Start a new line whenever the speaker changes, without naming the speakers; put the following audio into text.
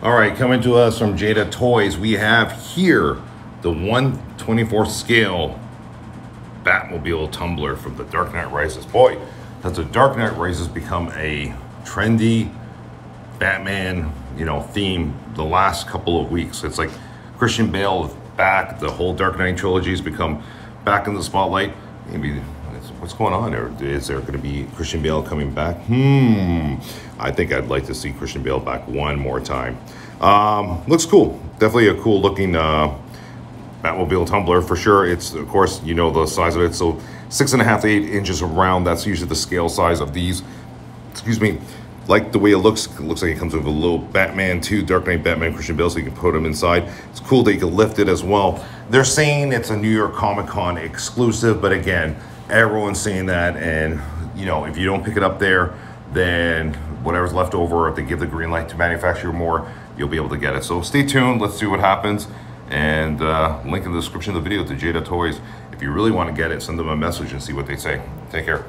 All right, coming to us from Jada Toys, we have here the 124 scale Batmobile tumbler from the Dark Knight Rises. Boy, has the Dark Knight Rises become a trendy Batman, you know, theme the last couple of weeks. It's like Christian Bale back. The whole Dark Knight trilogy has become back in the spotlight. Maybe what's going on? Is there going to be Christian Bale coming back? Hmm. I think I'd like to see Christian Bale back one more time. Um, looks cool. Definitely a cool looking uh, Batmobile tumbler for sure. It's of course you know the size of it. So six and a half to eight inches around. That's usually the scale size of these. Excuse me like the way it looks. It looks like it comes with a little Batman 2, Dark Knight Batman Christian Bale, so you can put them inside. It's cool that you can lift it as well. They're saying it's a New York Comic Con exclusive, but again, everyone's saying that, and you know, if you don't pick it up there, then whatever's left over, if they give the green light to manufacture more, you'll be able to get it. So stay tuned. Let's see what happens. And uh, link in the description of the video to Jada Toys. If you really want to get it, send them a message and see what they say. Take care.